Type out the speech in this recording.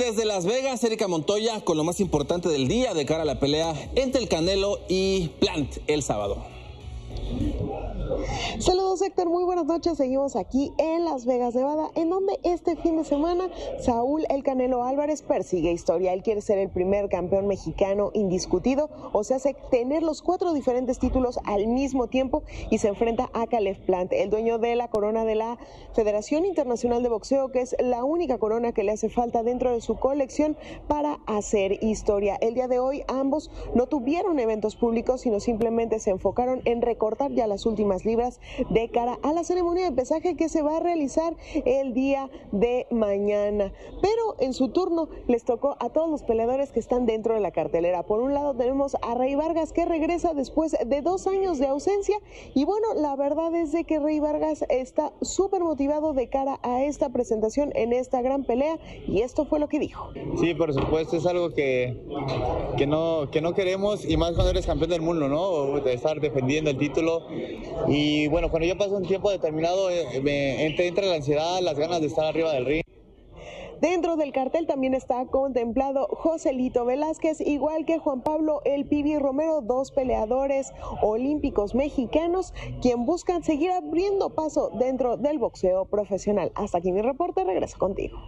desde Las Vegas, Erika Montoya con lo más importante del día de cara a la pelea entre el Canelo y Plant el sábado. Saludos Héctor, muy buenas noches. Seguimos aquí en Las Vegas, Nevada, en donde este fin de semana Saúl El Canelo Álvarez persigue historia. Él quiere ser el primer campeón mexicano indiscutido, o sea, hace tener los cuatro diferentes títulos al mismo tiempo y se enfrenta a Caleb Plant, el dueño de la corona de la Federación Internacional de Boxeo, que es la única corona que le hace falta dentro de su colección para hacer historia. El día de hoy ambos no tuvieron eventos públicos, sino simplemente se enfocaron en recortar ya las últimas libras de cara a la ceremonia de pesaje que se va a realizar el día de mañana. Pero en su turno les tocó a todos los peleadores que están dentro de la cartelera. Por un lado tenemos a Rey Vargas que regresa después de dos años de ausencia y bueno, la verdad es de que Rey Vargas está súper motivado de cara a esta presentación en esta gran pelea y esto fue lo que dijo. Sí, por supuesto, es algo que, que, no, que no queremos y más cuando eres campeón del mundo, ¿no? De estar defendiendo el título y bueno, cuando ya pasa un tiempo determinado, eh, me entra la ansiedad, las ganas de estar arriba del ring. Dentro del cartel también está contemplado Joselito Velázquez, igual que Juan Pablo El Pibi Romero, dos peleadores olímpicos mexicanos, quien buscan seguir abriendo paso dentro del boxeo profesional. Hasta aquí mi reporte, regreso contigo.